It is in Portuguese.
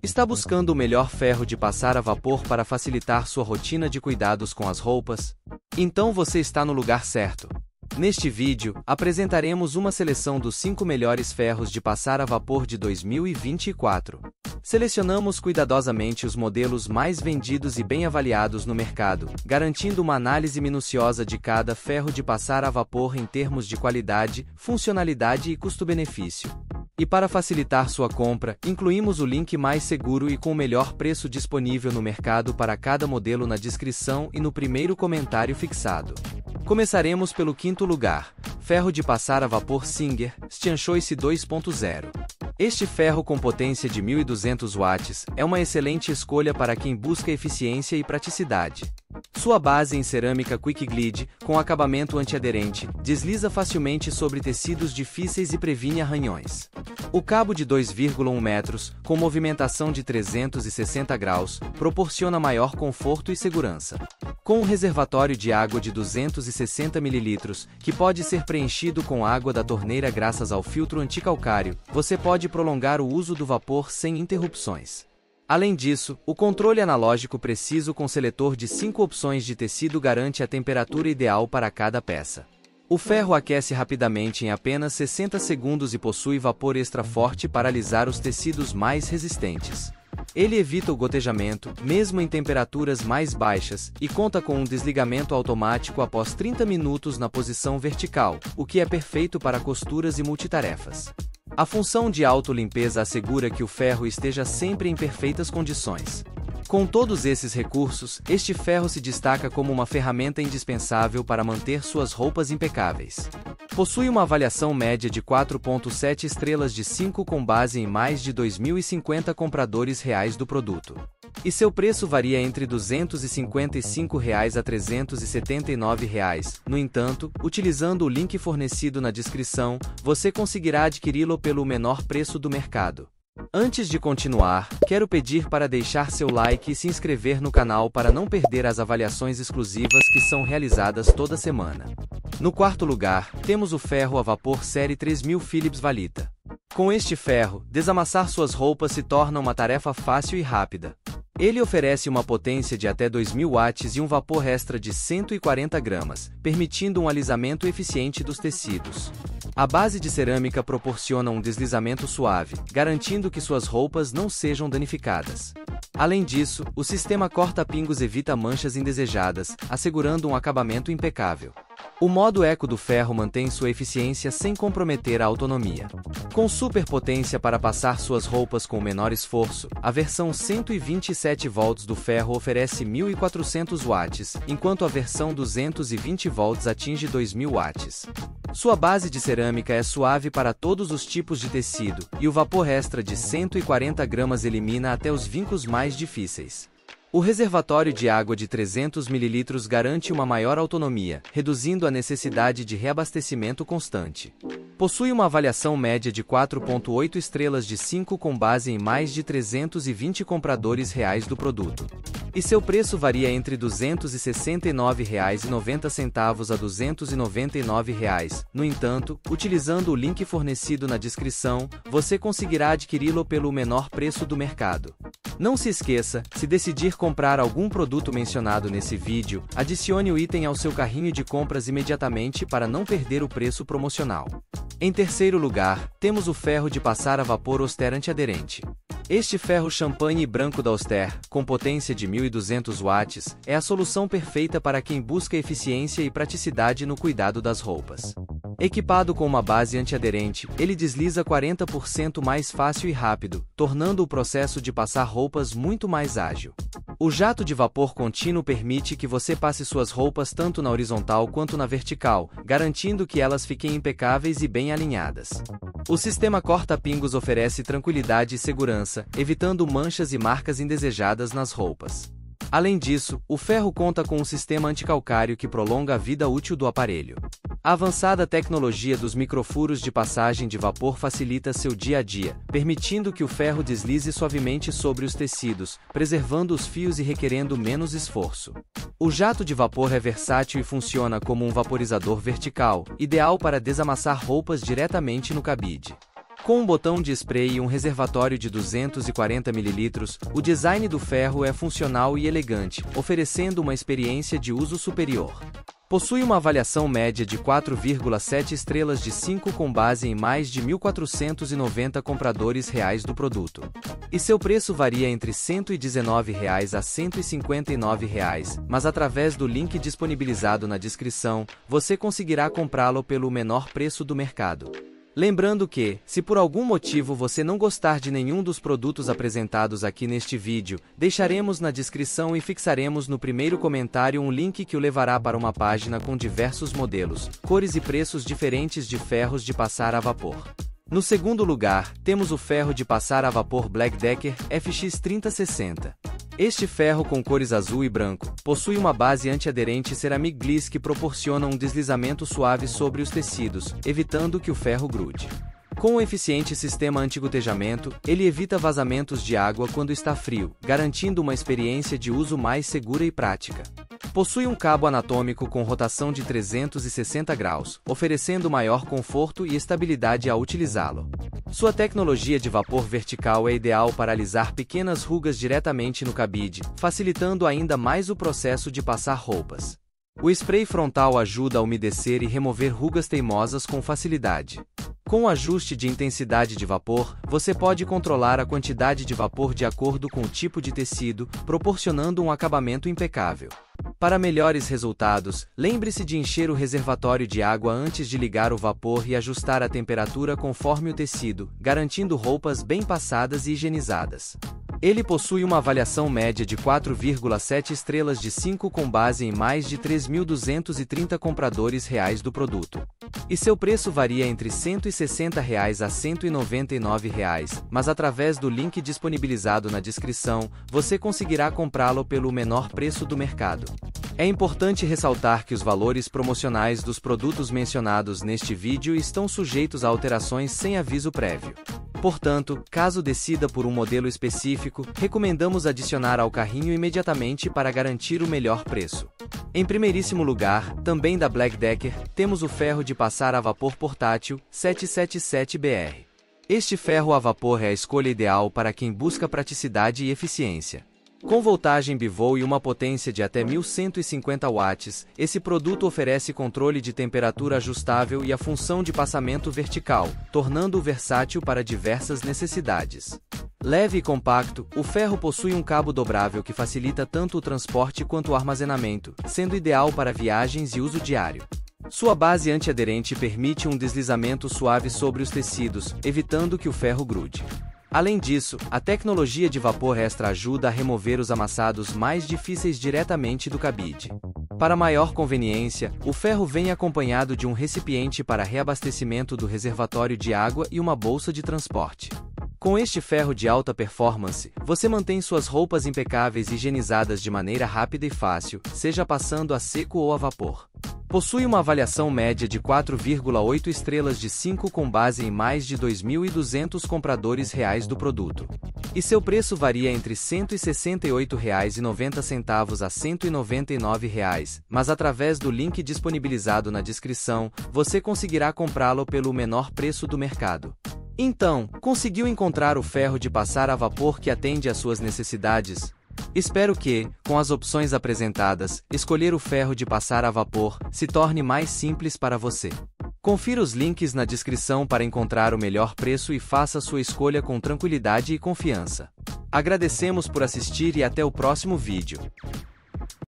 Está buscando o melhor ferro de passar a vapor para facilitar sua rotina de cuidados com as roupas? Então você está no lugar certo. Neste vídeo, apresentaremos uma seleção dos 5 melhores ferros de passar a vapor de 2024. Selecionamos cuidadosamente os modelos mais vendidos e bem avaliados no mercado, garantindo uma análise minuciosa de cada ferro de passar a vapor em termos de qualidade, funcionalidade e custo-benefício. E para facilitar sua compra, incluímos o link mais seguro e com o melhor preço disponível no mercado para cada modelo na descrição e no primeiro comentário fixado. Começaremos pelo quinto lugar, ferro de passar a vapor Singer, Stianchoice 2.0. Este ferro com potência de 1200 watts é uma excelente escolha para quem busca eficiência e praticidade. Sua base em cerâmica Quick Glide, com acabamento antiaderente, desliza facilmente sobre tecidos difíceis e previne arranhões. O cabo de 2,1 metros, com movimentação de 360 graus, proporciona maior conforto e segurança. Com um reservatório de água de 260 ml, que pode ser preenchido com água da torneira graças ao filtro anticalcário, você pode prolongar o uso do vapor sem interrupções. Além disso, o controle analógico preciso com seletor de 5 opções de tecido garante a temperatura ideal para cada peça. O ferro aquece rapidamente em apenas 60 segundos e possui vapor extra forte para alisar os tecidos mais resistentes. Ele evita o gotejamento, mesmo em temperaturas mais baixas, e conta com um desligamento automático após 30 minutos na posição vertical, o que é perfeito para costuras e multitarefas. A função de auto-limpeza assegura que o ferro esteja sempre em perfeitas condições. Com todos esses recursos, este ferro se destaca como uma ferramenta indispensável para manter suas roupas impecáveis. Possui uma avaliação média de 4.7 estrelas de 5 com base em mais de 2.050 compradores reais do produto. E seu preço varia entre 255 reais a 379 reais. No entanto, utilizando o link fornecido na descrição, você conseguirá adquiri-lo pelo menor preço do mercado. Antes de continuar, quero pedir para deixar seu like e se inscrever no canal para não perder as avaliações exclusivas que são realizadas toda semana. No quarto lugar, temos o ferro a vapor série 3000 Philips Valita. Com este ferro, desamassar suas roupas se torna uma tarefa fácil e rápida. Ele oferece uma potência de até 2000 watts e um vapor extra de 140 gramas, permitindo um alisamento eficiente dos tecidos. A base de cerâmica proporciona um deslizamento suave, garantindo que suas roupas não sejam danificadas. Além disso, o sistema corta-pingos evita manchas indesejadas, assegurando um acabamento impecável. O modo eco do ferro mantém sua eficiência sem comprometer a autonomia. Com superpotência para passar suas roupas com menor esforço, a versão 127 volts do ferro oferece 1400 watts, enquanto a versão 220 volts atinge 2000 watts. Sua base de cerâmica é suave para todos os tipos de tecido, e o vapor extra de 140 gramas elimina até os vincos mais difíceis. O reservatório de água de 300 ml garante uma maior autonomia, reduzindo a necessidade de reabastecimento constante. Possui uma avaliação média de 4.8 estrelas de 5 com base em mais de 320 compradores reais do produto. E seu preço varia entre R$ 269,90 a 299 reais. No entanto, utilizando o link fornecido na descrição, você conseguirá adquiri-lo pelo menor preço do mercado. Não se esqueça, se decidir comprar algum produto mencionado nesse vídeo, adicione o item ao seu carrinho de compras imediatamente para não perder o preço promocional. Em terceiro lugar, temos o ferro de passar a vapor Oster antiaderente. Este ferro champanhe branco da Oster, com potência de 1200 watts, é a solução perfeita para quem busca eficiência e praticidade no cuidado das roupas. Equipado com uma base antiaderente, ele desliza 40% mais fácil e rápido, tornando o processo de passar roupas muito mais ágil. O jato de vapor contínuo permite que você passe suas roupas tanto na horizontal quanto na vertical, garantindo que elas fiquem impecáveis e bem alinhadas. O sistema corta-pingos oferece tranquilidade e segurança, evitando manchas e marcas indesejadas nas roupas. Além disso, o ferro conta com um sistema anticalcário que prolonga a vida útil do aparelho. A avançada tecnologia dos microfuros de passagem de vapor facilita seu dia a dia, permitindo que o ferro deslize suavemente sobre os tecidos, preservando os fios e requerendo menos esforço. O jato de vapor é versátil e funciona como um vaporizador vertical, ideal para desamassar roupas diretamente no cabide. Com um botão de spray e um reservatório de 240 ml, o design do ferro é funcional e elegante, oferecendo uma experiência de uso superior. Possui uma avaliação média de 4,7 estrelas de 5 com base em mais de 1.490 compradores reais do produto. E seu preço varia entre 119 reais a 159 reais, mas através do link disponibilizado na descrição, você conseguirá comprá-lo pelo menor preço do mercado. Lembrando que, se por algum motivo você não gostar de nenhum dos produtos apresentados aqui neste vídeo, deixaremos na descrição e fixaremos no primeiro comentário um link que o levará para uma página com diversos modelos, cores e preços diferentes de ferros de passar a vapor. No segundo lugar, temos o ferro de passar a vapor Black Decker FX3060. Este ferro com cores azul e branco possui uma base antiaderente ceramic gliss que proporciona um deslizamento suave sobre os tecidos, evitando que o ferro grude. Com o eficiente sistema antigotejamento, ele evita vazamentos de água quando está frio, garantindo uma experiência de uso mais segura e prática. Possui um cabo anatômico com rotação de 360 graus, oferecendo maior conforto e estabilidade ao utilizá-lo. Sua tecnologia de vapor vertical é ideal para alisar pequenas rugas diretamente no cabide, facilitando ainda mais o processo de passar roupas. O spray frontal ajuda a umedecer e remover rugas teimosas com facilidade. Com o ajuste de intensidade de vapor, você pode controlar a quantidade de vapor de acordo com o tipo de tecido, proporcionando um acabamento impecável. Para melhores resultados, lembre-se de encher o reservatório de água antes de ligar o vapor e ajustar a temperatura conforme o tecido, garantindo roupas bem passadas e higienizadas. Ele possui uma avaliação média de 4,7 estrelas de 5 com base em mais de 3.230 compradores reais do produto. E seu preço varia entre 160 reais a 199 reais, mas através do link disponibilizado na descrição, você conseguirá comprá-lo pelo menor preço do mercado. É importante ressaltar que os valores promocionais dos produtos mencionados neste vídeo estão sujeitos a alterações sem aviso prévio. Portanto, caso decida por um modelo específico, recomendamos adicionar ao carrinho imediatamente para garantir o melhor preço. Em primeiríssimo lugar, também da Black Decker, temos o ferro de passar a vapor portátil 777BR. Este ferro a vapor é a escolha ideal para quem busca praticidade e eficiência. Com voltagem bivou e uma potência de até 1150 watts, esse produto oferece controle de temperatura ajustável e a função de passamento vertical, tornando-o versátil para diversas necessidades. Leve e compacto, o ferro possui um cabo dobrável que facilita tanto o transporte quanto o armazenamento, sendo ideal para viagens e uso diário. Sua base antiaderente permite um deslizamento suave sobre os tecidos, evitando que o ferro grude. Além disso, a tecnologia de vapor extra ajuda a remover os amassados mais difíceis diretamente do cabide. Para maior conveniência, o ferro vem acompanhado de um recipiente para reabastecimento do reservatório de água e uma bolsa de transporte. Com este ferro de alta performance, você mantém suas roupas impecáveis e higienizadas de maneira rápida e fácil, seja passando a seco ou a vapor. Possui uma avaliação média de 4,8 estrelas de 5 com base em mais de 2.200 compradores reais do produto. E seu preço varia entre R$ 168,90 a 199 reais, mas através do link disponibilizado na descrição, você conseguirá comprá-lo pelo menor preço do mercado. Então, conseguiu encontrar o ferro de passar a vapor que atende às suas necessidades? Espero que, com as opções apresentadas, escolher o ferro de passar a vapor se torne mais simples para você. Confira os links na descrição para encontrar o melhor preço e faça sua escolha com tranquilidade e confiança. Agradecemos por assistir e até o próximo vídeo.